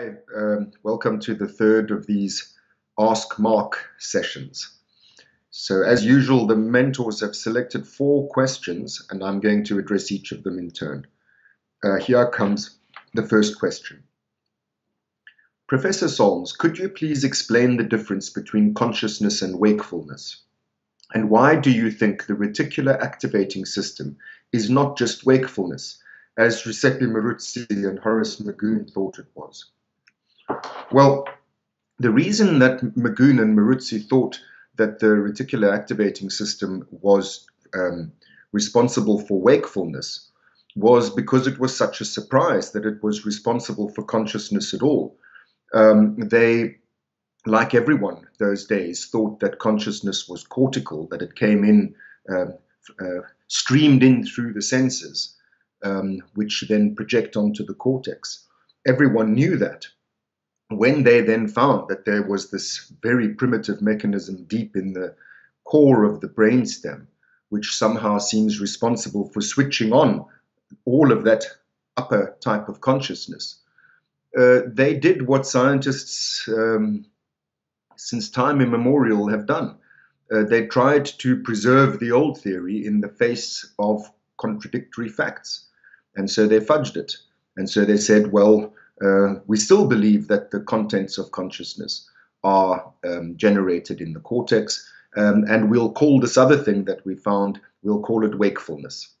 Hi, um, welcome to the third of these Ask Mark sessions. So, as usual, the mentors have selected four questions, and I'm going to address each of them in turn. Uh, here comes the first question. Professor Solms, could you please explain the difference between consciousness and wakefulness? And why do you think the reticular activating system is not just wakefulness, as Giuseppe Moruzzi and Horace Magoun thought it was? Well, the reason that Magoun and Moruzzi thought that the reticular activating system was um, responsible for wakefulness was because it was such a surprise that it was responsible for consciousness at all. Um, they, like everyone those days, thought that consciousness was cortical, that it came in, uh, uh, streamed in through the senses um, which then project onto the cortex. Everyone knew that. When they then found that there was this very primitive mechanism deep in the core of the brainstem, which somehow seems responsible for switching on all of that upper type of consciousness, uh, they did what scientists um, since time immemorial have done. Uh, they tried to preserve the old theory in the face of contradictory facts. And so they fudged it. And so they said, well, uh, we still believe that the contents of consciousness are um, generated in the cortex. Um, and we'll call this other thing that we found, we'll call it wakefulness.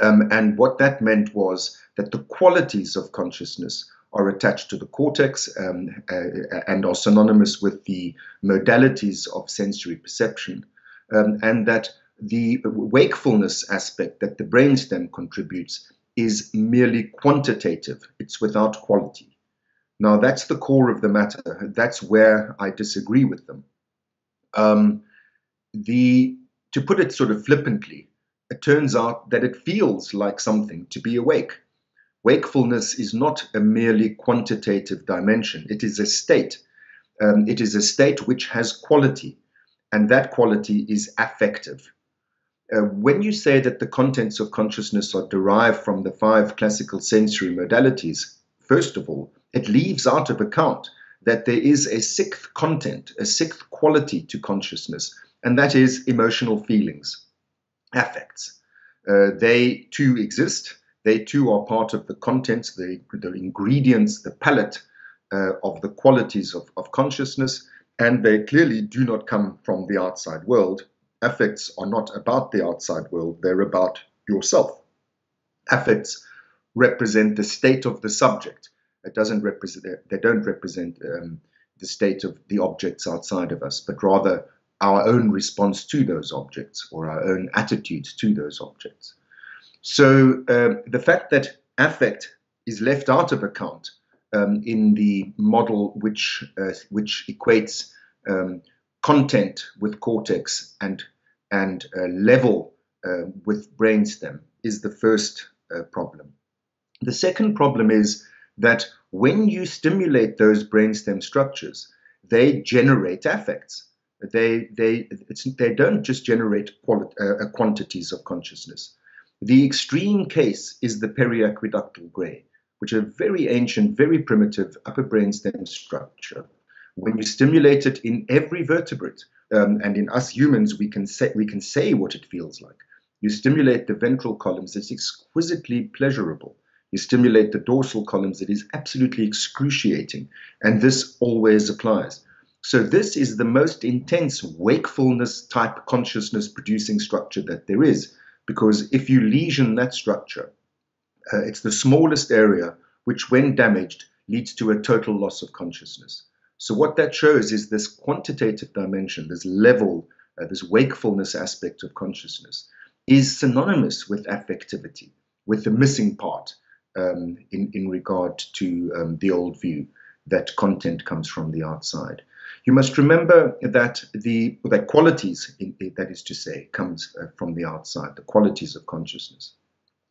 Um, and what that meant was that the qualities of consciousness are attached to the cortex um, uh, and are synonymous with the modalities of sensory perception, um, and that the wakefulness aspect that the brainstem contributes is merely quantitative, it's without quality. Now, that's the core of the matter. That's where I disagree with them. Um, the, to put it sort of flippantly, it turns out that it feels like something to be awake. Wakefulness is not a merely quantitative dimension, it is a state. Um, it is a state which has quality, and that quality is affective. Uh, when you say that the contents of consciousness are derived from the five classical sensory modalities, first of all, it leaves out of account that there is a sixth content, a sixth quality to consciousness, and that is emotional feelings, affects. Uh, they too exist. They too are part of the contents, the, the ingredients, the palette uh, of the qualities of, of consciousness, and they clearly do not come from the outside world affects are not about the outside world, they're about yourself. Affects represent the state of the subject. It doesn't represent, they don't represent um, the state of the objects outside of us, but rather our own response to those objects or our own attitudes to those objects. So um, the fact that affect is left out of account um, in the model which uh, which equates um, content with cortex and and uh, level uh, with brainstem is the first uh, problem. The second problem is that when you stimulate those brainstem structures, they generate affects. They they they don't just generate quali- uh, quantities of consciousness. The extreme case is the periaqueductal gray, which is a very ancient, very primitive upper brainstem structure when you stimulate it in every vertebrate, um, and in us humans, we can say we can say what it feels like. You stimulate the ventral columns; it's exquisitely pleasurable. You stimulate the dorsal columns; it is absolutely excruciating, and this always applies. So this is the most intense wakefulness type consciousness producing structure that there is, because if you lesion that structure, uh, it's the smallest area which, when damaged, leads to a total loss of consciousness. So what that shows is this quantitative dimension, this level, uh, this wakefulness aspect of consciousness is synonymous with affectivity, with the missing part um, in, in regard to um, the old view that content comes from the outside. You must remember that the that qualities, in, that is to say, comes uh, from the outside, the qualities of consciousness.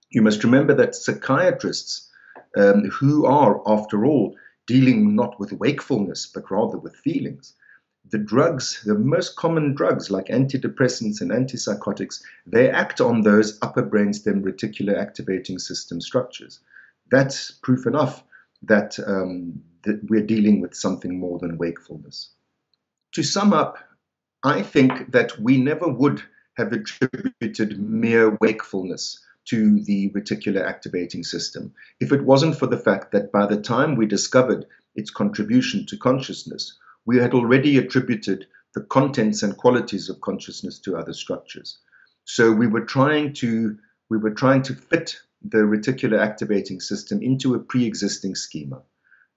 You must remember that psychiatrists, um, who are, after all, dealing not with wakefulness, but rather with feelings. The drugs, the most common drugs like antidepressants and antipsychotics, they act on those upper brainstem reticular activating system structures. That's proof enough that, um, that we're dealing with something more than wakefulness. To sum up, I think that we never would have attributed mere wakefulness to the reticular activating system if it wasn't for the fact that by the time we discovered its contribution to consciousness, we had already attributed the contents and qualities of consciousness to other structures. So we were trying to we were trying to fit the reticular activating system into a pre-existing schema,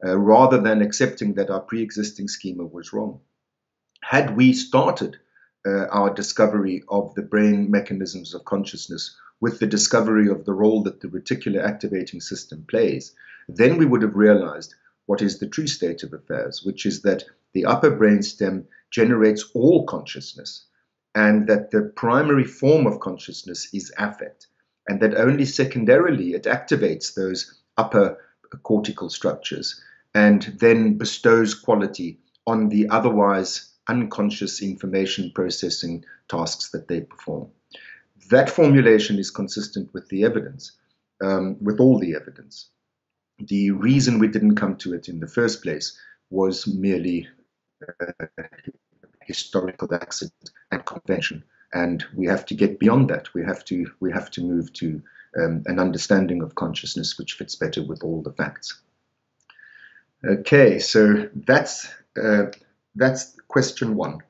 uh, rather than accepting that our pre-existing schema was wrong. Had we started uh, our discovery of the brain mechanisms of consciousness with the discovery of the role that the reticular activating system plays, then we would have realized what is the true state of affairs, which is that the upper brainstem generates all consciousness, and that the primary form of consciousness is affect, and that only secondarily it activates those upper cortical structures and then bestows quality on the otherwise unconscious information processing tasks that they perform. That formulation is consistent with the evidence, um, with all the evidence. The reason we didn't come to it in the first place was merely uh, historical accident and convention, and we have to get beyond that. We have to we have to move to um, an understanding of consciousness which fits better with all the facts. Okay, so that's uh, that's question one.